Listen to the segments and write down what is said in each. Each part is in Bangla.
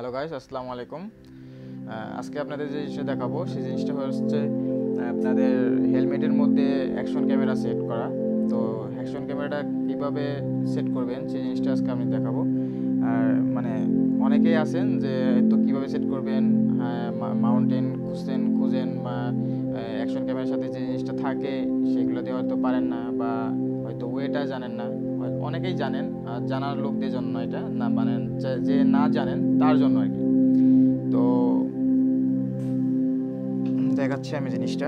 হ্যালো গাইস আসসালামু আলাইকুম আজকে আপনাদের যে জিনিসটা দেখাবো, সেই জিনিসটা হচ্ছে আপনাদের হেলমেটের মধ্যে অ্যাকশন ক্যামেরা সেট করা। তো অ্যাকশন ক্যামেরাটা কীভাবে সেট করবেন, সেই জিনিসটা আজকে আমি দেখাবো। আর মানে অনেকেই আছেন যে তো কীভাবে সেট করবেন? মাউন্টেন খুঁজছেন খুঁজেন বা অ্যাকশন ক্যামেরার সাথে যে জিনিসটা থাকে, সেগুলো দিয়ে হয়তো পারেন না বা হয়তো ওয়েটা জানেন না। হয়- অনেকেই জানেন জানার লোকদের জন্য এটা, না মানে যে- না জানেন, তার জন্য আর কি। তো দেখাচ্ছি আমি জিনিসটা।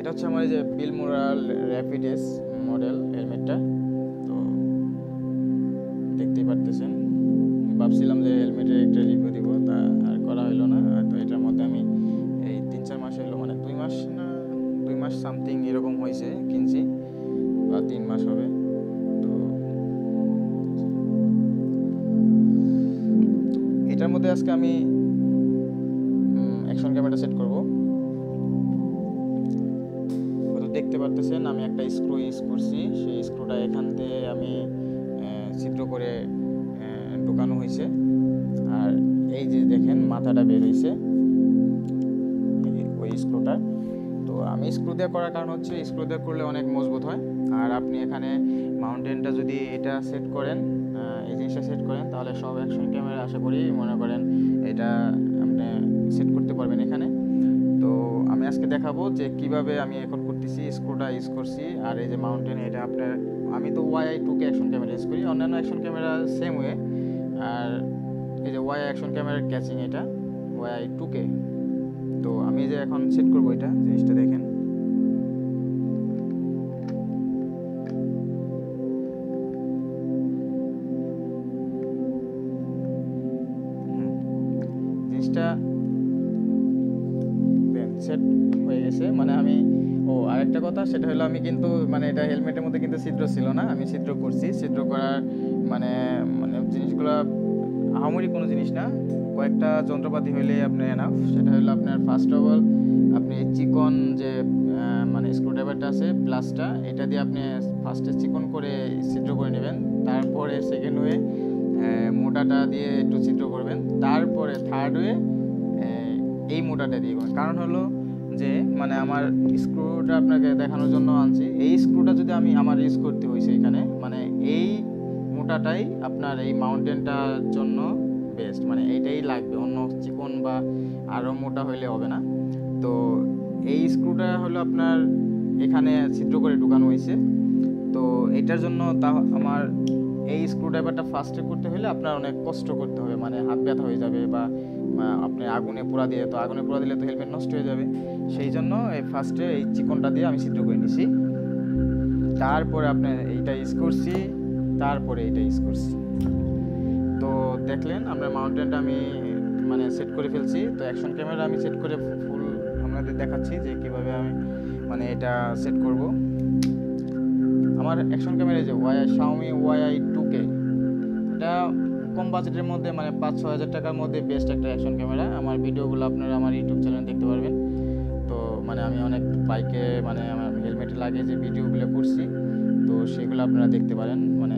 এটা হচ্ছে আমার যে বিলমোরাল র্যাপিডেস মডেল হেলমেটটা তো দেখতেই পারতেছেন। ভাবছিলাম যে হেলমেটের একটা রিভিউ দিব, তা আর করা হলো না। তো এটার মধ্যে আমি এই তিন, চার মাস হলো মানে দুই মাস না, দুই মাস সামথিং এরকম হয়েছে, কিনছি। বা তিন মাস হবে, তো এটার মধ্যে আজকে আমি অ্যাকশন ক্যামেরা সেট করব। হয়তো দেখতে পারতেছেন, আমি একটা স্ক্রু ইউজ করছি। সেই স্ক্রুটা এখান থেকে আমি ছিদ্র করে ঢোকানো হয়েছে। আর এই যে দেখেন, মাথাটা বের হয়েছে। ওই স্ক্রুটার তো আমি স্ক্রু দিয়ে করার কারণ হচ্ছে স্ক্রু দিয়ে করলে অনেক মজবুত হয়। আর আপনি এখানে মাউন্টেনটা যদি এটা সেট করেন এই জিনিসটা সেট করেন, তাহলে সব অ্যাকশন ক্যামেরা আশা করি মনে করেন এটা আপনি সেট করতে পারবেন এখানে। তো আমি আজকে দেখাবো যে কীভাবে আমি এখন করতেছি স্ক্রুটা ইউজ করছি, আর এই যে মাউন্টেন এটা আপনার, আমি তো Y I two K action camera use করি, অন্যান্য অ্যাকশন ক্যামেরা সেম ওয়ে আর এই যে ওয়াই অ্যাকশন ক্যামেরার ক্যাচিং এটা ওয়াই আই টুকে তো আমি যে এখন সেট করব এটা, জিনিসটা দেখেন। জিনিসটা সেট হয়ে গেছে। মানে আমি, ও, আরেকটা কথা, সেটা হলো আমি কিন্তু মানে এটা হেলমেটের মধ্যে কিন্তু ছিদ্র ছিল না, আমি ছিদ্র করছি। ছিদ্র করার মানে মানে জিনিসগুলো, আহামরি কোনো জিনিস না। কয়েকটা যন্ত্রপাতি হইলে আপনার এনাফ সেটা হলো আপনার ফার্স্ট অফ অল আপনি চিকন যে মানে স্ক্রুড্রাইভারটা আছে প্লাসটা এটা দিয়ে আপনি ফার্স্টে চিকন করে ছিদ্র করে নেবেন। তারপরে সেকেন্ড ওয়ে মোটাটা দিয়ে একটু ছিদ্র করবেন। তারপরে থার্ড ওয়ে এই মোটাটা দিয়ে করবেন। কারণ হলো যে মানে আমার স্ক্রুটা আপনাকে দেখানোর জন্য আনছি। এই স্ক্রুটা যদি আমি আমার ইউজ করতে হয়েছে এখানে মানে এই মোটাটাই আপনার এই মাউন্টেনটার জন্য বেস্ট মানে এইটাই লাগবে। অন্য চিকন বা আরও মোটা হইলে হবে না। তো এই স্ক্রুটা হলো আপনার এখানে ছিদ্র করে ঢুকানো হয়েছে তো এটার জন্য তা আমার এই স্ক্রুড্রাইভারটা ফার্স্টে করতে হলে আপনার অনেক কষ্ট করতে হবে। মানে হাত ব্যথা হয়ে যাবে বা আপনি আগুনে পোড়া দিয়ে, তো আগুনে পোড়া দিলে তো হেলমেট নষ্ট হয়ে যাবে। সেই জন্য এই ফার্স্টে এই চিকনটা দিয়ে আমি ছিদ্র করে নিছি। তারপরে আপনার এইটা ইউজ করছি। তারপরে এইটা ইউজ করছি। তো দেখলেন আপনার মাউন্টেনটা আমি মানে সেট করে ফেলছি। তো অ্যাকশন ক্যামেরা আমি সেট করে ফুল আপনাদের দেখাচ্ছি যে কীভাবে আমি মানে এটা সেট করব। আমার অ্যাকশন ক্যামেরা যে Y Xiaomi Y two K এটা কম বাজেটের মধ্যে মানে পাঁচ ছ হাজার টাকার মধ্যে বেস্ট একটা অ্যাকশন ক্যামেরা আমার ভিডিওগুলো আপনারা আমার ইউটিউব চ্যানেলে দেখতে পারবেন। তো মানে আমি অনেক বাইকে মানে আমার হেলমেটে লাগিয়ে যে ভিডিওগুলো করছি, তো সেগুলো আপনারা দেখতে পারেন। মানে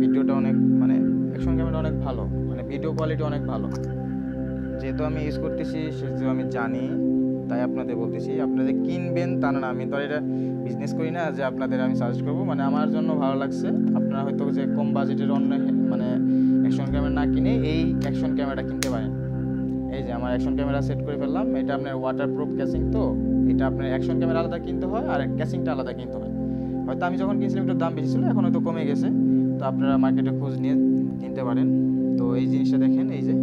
ভিডিওটা অনেক মানে অ্যাকশন ক্যামেরা অনেক ভালো মানে ভিডিও কোয়ালিটি অনেক ভালো। যেহেতু আমি ইউজ করতেছি, সেহেতু আমি জানি, তাই আপনাদের বলতেছি, আপনারা যে কিনবেন তা না আমি তো এটা বিজনেস করি না, যে আপনাদের আমি সাজেস্ট করব মানে আমার জন্য ভালো লাগছে, আপনারা হয়তো যে কম বাজেটের অন্য মানে অ্যাকশন ক্যামেরা না কিনে এই অ্যাকশন ক্যামেরাটা কিনতে পারেন। এই যে আমার অ্যাকশন ক্যামেরা সেট করে ফেললাম, এটা আপনার ওয়াটার প্রুফ ক্যাসিং তো, এটা আপনার অ্যাকশন ক্যামেরা আলাদা কিনতে হয়, আর ক্যাসিংটা আলাদা কিনতে হয়। হয়তো আমি যখন কিনছিলাম একটু দাম বেশি ছিল, এখন হয়তো কমে গেছে। তো আপনারা মার্কেটে খোঁজ নিয়ে কিনতে পারেন। তো এই জিনিসটা দেখেন, এই যে।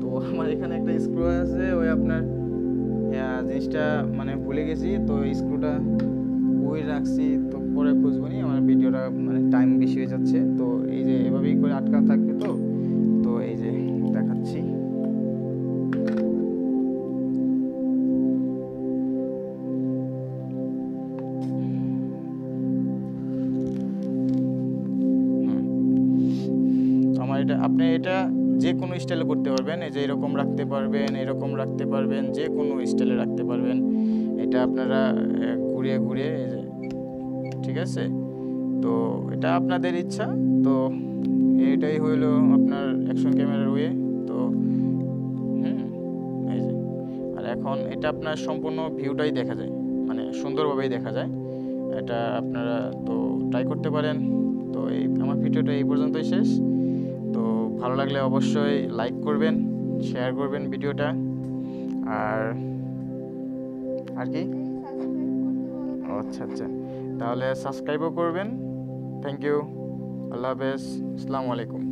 তো আমার এখানে একটা স্ক্রু আছে, ওই আপনার জিনিসটা মানে ভুলে গেছি। তো স্ক্রুটা ওই রাখছি, তো পরে খুঁজবো নি। আমার ভিডিওটা মানে টাইম বেশি হয়ে যাচ্ছে। তো এই যে এভাবেই করে আটকা থাকবে তো? তো এই যে দেখাচ্ছি। এটা আপনি এটা যে কোনো স্টাইলে করতে পারবেন। এই যে এরকম রাখতে পারবেন, এরকম রাখতে পারবেন যে কোনো স্টাইলে রাখতে পারবেন। এটা আপনারা ঘুরিয়ে ঘুরিয়ে এই যে, ঠিক আছে? তো এটা আপনাদের ইচ্ছা। তো এটাই হইল আপনার অ্যাকশন ক্যামেরার ওয়ে তো, হুম, এই যে। আর এখন এটা আপনার সম্পূর্ণ ভিউটাই দেখা যায়। মানে সুন্দরভাবেই দেখা যায়। এটা আপনারা তো ট্রাই করতে পারেন। তো এই, আমার ভিডিওটা এই পর্যন্তই শেষ। তো ভালো লাগলে অবশ্যই লাইক করবেন শেয়ার করবেন ভিডিওটা। আর আর কি? আচ্ছা আচ্ছা। তাহলে সাবস্ক্রাইবও করবেন। থ্যাংক ইউ আল্লাহ হাফেজ। আসসালামু আলাইকুম।